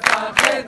Five, five,